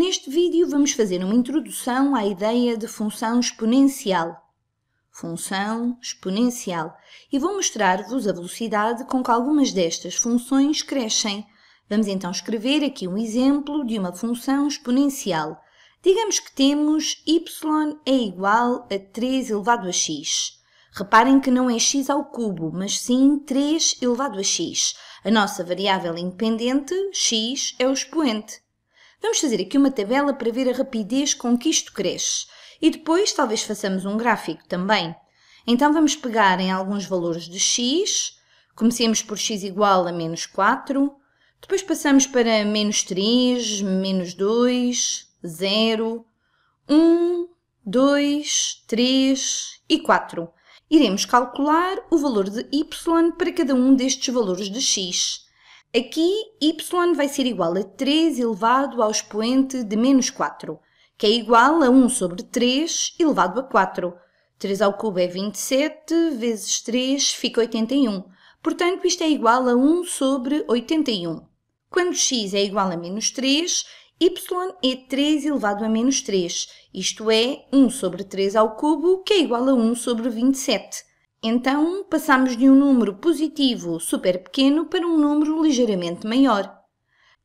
Neste vídeo vamos fazer uma introdução à ideia de função exponencial. Função exponencial. E vou mostrar-vos a velocidade com que algumas destas funções crescem. Vamos então escrever aqui um exemplo de uma função exponencial. Digamos que temos y é igual a 3 elevado a x. Reparem que não é x ao cubo, mas sim 3 elevado a x. A nossa variável independente, x, é o expoente. Vamos fazer aqui uma tabela para ver a rapidez com que isto cresce. E depois talvez façamos um gráfico também. Então vamos pegar em alguns valores de x, comecemos por x igual a menos 4, depois passamos para menos 3, menos 2, 0, 1, 2, 3 e 4. Iremos calcular o valor de y para cada um destes valores de x. Aqui, y vai ser igual a 3 elevado ao expoente de menos 4, que é igual a 1 sobre 3 elevado a 4. 3 ao cubo é 27, vezes 3 fica 81. Portanto, isto é igual a 1 sobre 81. Quando x é igual a menos 3, y é 3 elevado a menos 3, isto é, 1 sobre 3 ao cubo, que é igual a 1 sobre 27. Então, passamos de um número positivo super pequeno para um número ligeiramente maior.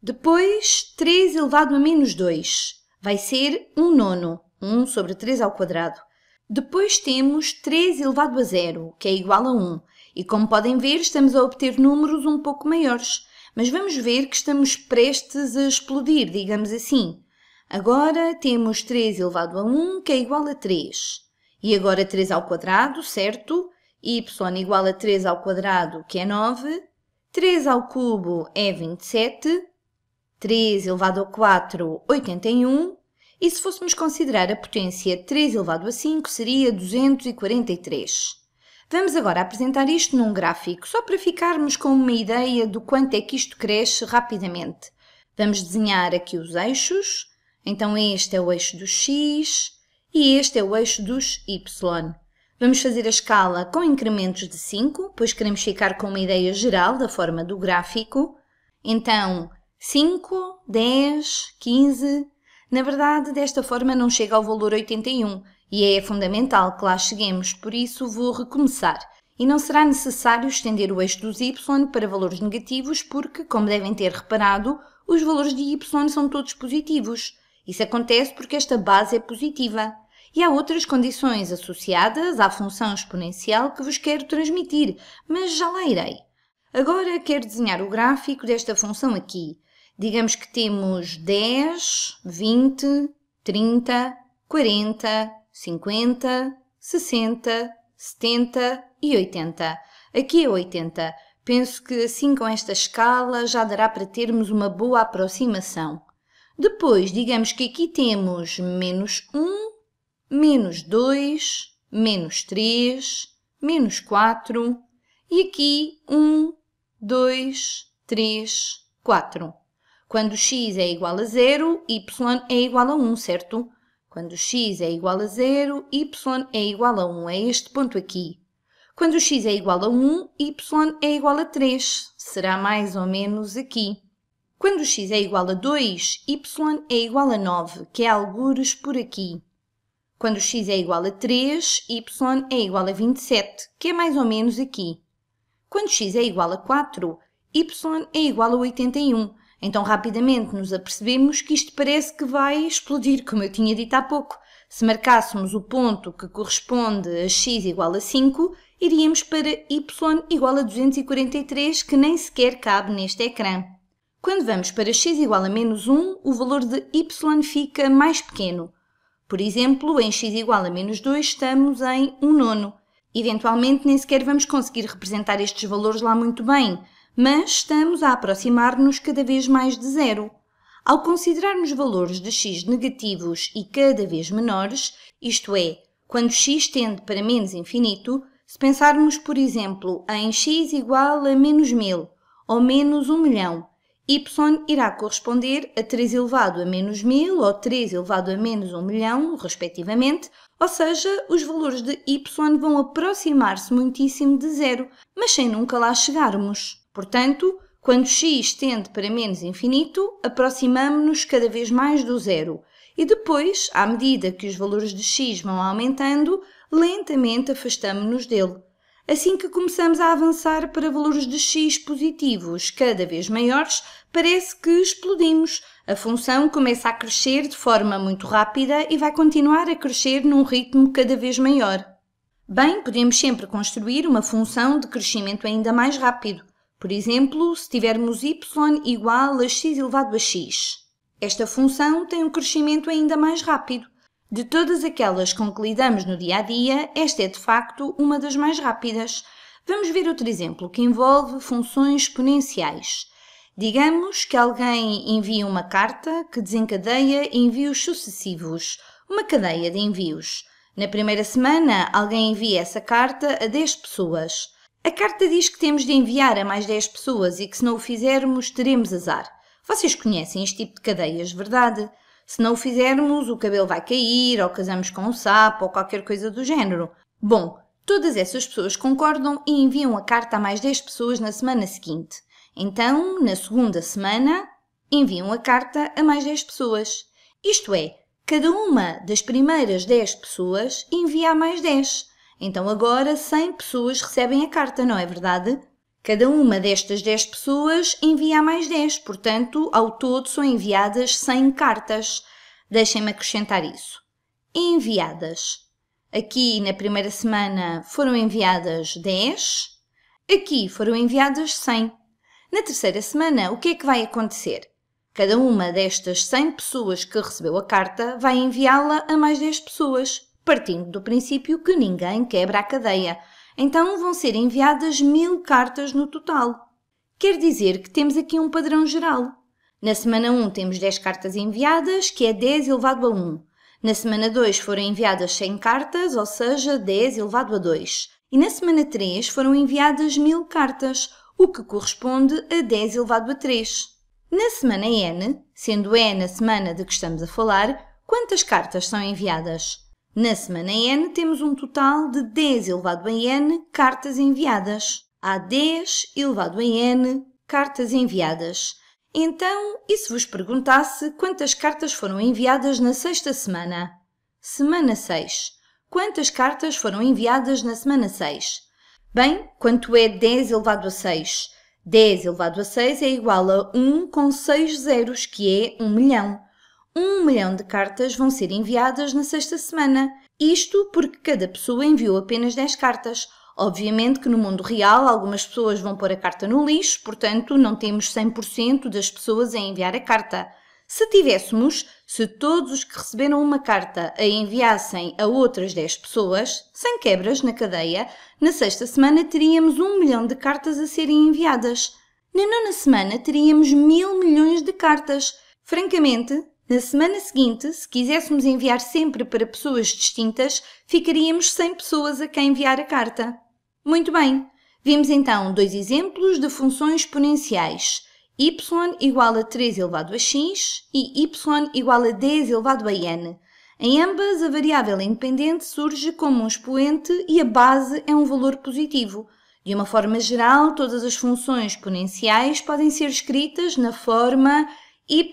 Depois, 3 elevado a menos 2 vai ser 1 nono, 1 sobre 3 ao quadrado. Depois temos 3 elevado a zero, que é igual a 1. E como podem ver, estamos a obter números um pouco maiores. Mas vamos ver que estamos prestes a explodir, digamos assim. Agora temos 3 elevado a 1, que é igual a 3. E agora 3 ao quadrado, certo? Y igual a 3 ao quadrado, que é 9, 3 ao cubo é 27, 3 elevado a 4, 81, e se fôssemos considerar a potência 3 elevado a 5, seria 243. Vamos agora apresentar isto num gráfico, só para ficarmos com uma ideia do quanto é que isto cresce rapidamente. Vamos desenhar aqui os eixos, então este é o eixo dos x e este é o eixo dos y. Vamos fazer a escala com incrementos de 5, pois queremos ficar com uma ideia geral da forma do gráfico. Então, 5, 10, 15... Na verdade, desta forma não chega ao valor 81 e é fundamental que lá cheguemos, por isso vou recomeçar. E não será necessário estender o eixo dos y para valores negativos porque, como devem ter reparado, os valores de y são todos positivos. Isso acontece porque esta base é positiva e há outras condições associadas à função exponencial que vos quero transmitir, mas já lá irei. Agora quero desenhar o gráfico desta função aqui. Digamos que temos 10, 20, 30, 40, 50, 60, 70 e 80. Aqui é 80. Penso que assim com esta escala já dará para termos uma boa aproximação. Depois, digamos que aqui temos menos 1, menos 2, menos 3, menos 4 e aqui 1, 2, 3, 4. Quando x é igual a 0, y é igual a 1, certo? Quando x é igual a 0, y é igual a 1, é este ponto aqui. Quando x é igual a 1, y é igual a 3, será mais ou menos aqui. Quando x é igual a 2, y é igual a 9, que é algures por aqui. Quando x é igual a 3, y é igual a 27, que é mais ou menos aqui. Quando x é igual a 4, y é igual a 81. Então, rapidamente nos apercebemos que isto parece que vai explodir, como eu tinha dito há pouco. Se marcássemos o ponto que corresponde a x igual a 5, iríamos para y igual a 243, que nem sequer cabe neste ecrã. Quando vamos para x igual a menos 1, o valor de y fica mais pequeno. Por exemplo, em x igual a menos 2 estamos em 1 nono. Eventualmente nem sequer vamos conseguir representar estes valores lá muito bem, mas estamos a aproximar-nos cada vez mais de zero. Ao considerarmos valores de x negativos e cada vez menores, isto é, quando x tende para menos infinito, se pensarmos, por exemplo, em x igual a menos 1000 ou menos 1 milhão, y irá corresponder a 3 elevado a menos 1000 ou 3 elevado a menos 1 milhão, respectivamente, ou seja, os valores de y vão aproximar-se muitíssimo de zero, mas sem nunca lá chegarmos. Portanto, Quando x tende para menos infinito, aproximamos-nos cada vez mais do zero. E depois, à medida que os valores de x vão aumentando, lentamente afastamos-nos dele. Assim que começamos a avançar para valores de x positivos cada vez maiores, parece que explodimos. A função começa a crescer de forma muito rápida e vai continuar a crescer num ritmo cada vez maior. Bem, podemos sempre construir uma função de crescimento ainda mais rápido. Por exemplo, se tivermos y igual a x elevado a x. Esta função tem um crescimento ainda mais rápido. De todas aquelas com que lidamos no dia a dia, esta é de facto uma das mais rápidas. Vamos ver outro exemplo que envolve funções exponenciais. Digamos que alguém envia uma carta que desencadeia envios sucessivos, uma cadeia de envios. Na primeira semana, alguém envia essa carta a 10 pessoas. A carta diz que temos de enviar a mais 10 pessoas e que se não o fizermos, teremos azar. Vocês conhecem este tipo de cadeias, verdade? Se não o fizermos, o cabelo vai cair, ou casamos com um sapo, ou qualquer coisa do género. Bom, todas essas pessoas concordam e enviam a carta a mais 10 pessoas na semana seguinte. Então, na segunda semana, enviam a carta a mais 10 pessoas. Isto é, cada uma das primeiras 10 pessoas envia a mais 10. Então agora 100 pessoas recebem a carta, não é verdade? Cada uma destas 10 pessoas envia mais 10, portanto, ao todo são enviadas 100 cartas. Deixem-me acrescentar isso. Enviadas. Aqui na primeira semana foram enviadas 10, aqui foram enviadas 100. Na terceira semana, o que é que vai acontecer? Cada uma destas 100 pessoas que recebeu a carta vai enviá-la a mais 10 pessoas, partindo do princípio que ninguém quebra a cadeia. Então vão ser enviadas mil cartas no total. Quer dizer que temos aqui um padrão geral. Na semana 1 temos 10 cartas enviadas, que é 10 elevado a 1. Na semana 2 foram enviadas 100 cartas, ou seja, 10 elevado a 2. E na semana 3 foram enviadas 1000 cartas, o que corresponde a 10 elevado a 3. Na semana N, sendo N a semana de que estamos a falar, quantas cartas são enviadas? Na semana N temos um total de 10 elevado a N cartas enviadas. Há 10 elevado a N cartas enviadas. Então, e se vos perguntasse quantas cartas foram enviadas na sexta semana? Semana 6. Quantas cartas foram enviadas na semana 6? Bem, quanto é 10 elevado a 6? 10 elevado a 6 é igual a 1 com 6 zeros, que é 1 milhão um milhão de cartas vão ser enviadas na sexta semana. Isto porque cada pessoa enviou apenas 10 cartas. Obviamente que no mundo real algumas pessoas vão pôr a carta no lixo, portanto não temos 100% das pessoas a enviar a carta. Se tivéssemos, se todos os que receberam uma carta a enviassem a outras 10 pessoas, sem quebras na cadeia, na sexta semana teríamos um milhão de cartas a serem enviadas. Na nona semana teríamos mil milhões de cartas. Francamente, na semana seguinte, se quiséssemos enviar sempre para pessoas distintas, ficaríamos sem pessoas a quem enviar a carta. Muito bem, vimos então dois exemplos de funções exponenciais y igual a 3 elevado a x e y igual a 10 elevado a n. Em ambas, a variável independente surge como um expoente e a base é um valor positivo. De uma forma geral, todas as funções exponenciais podem ser escritas na forma y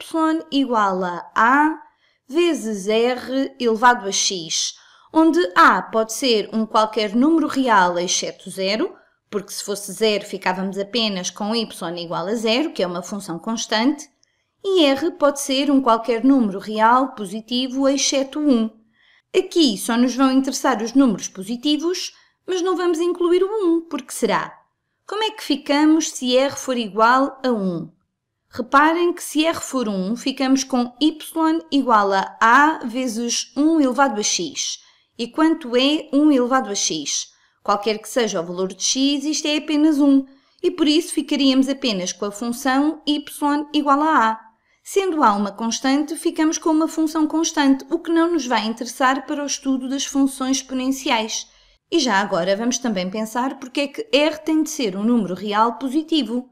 igual a a vezes r elevado a x, onde a pode ser um qualquer número real exceto zero, porque se fosse zero ficávamos apenas com y igual a zero, que é uma função constante, e r pode ser um qualquer número real positivo exceto 1. Aqui só nos vão interessar os números positivos, mas não vamos incluir o 1, porque será? Como é que ficamos se r for igual a 1? Reparem que se r for 1, ficamos com y igual a a vezes 1 elevado a x. E quanto é 1 elevado a x? Qualquer que seja o valor de x, isto é apenas 1, e por isso ficaríamos apenas com a função y igual a a. Sendo a uma constante, ficamos com uma função constante, o que não nos vai interessar para o estudo das funções exponenciais. E já agora vamos também pensar porque é que r tem de ser um número real positivo.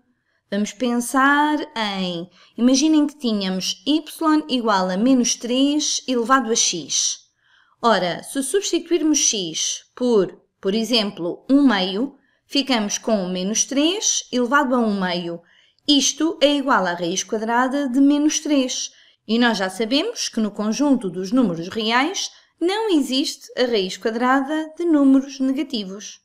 Vamos pensar em, imaginem que tínhamos y igual a menos 3 elevado a x. Ora, se substituirmos x por, por exemplo, 1 meio, ficamos com menos 3 elevado a 1 meio. Isto é igual à raiz quadrada de menos 3. E nós já sabemos que no conjunto dos números reais não existe a raiz quadrada de números negativos.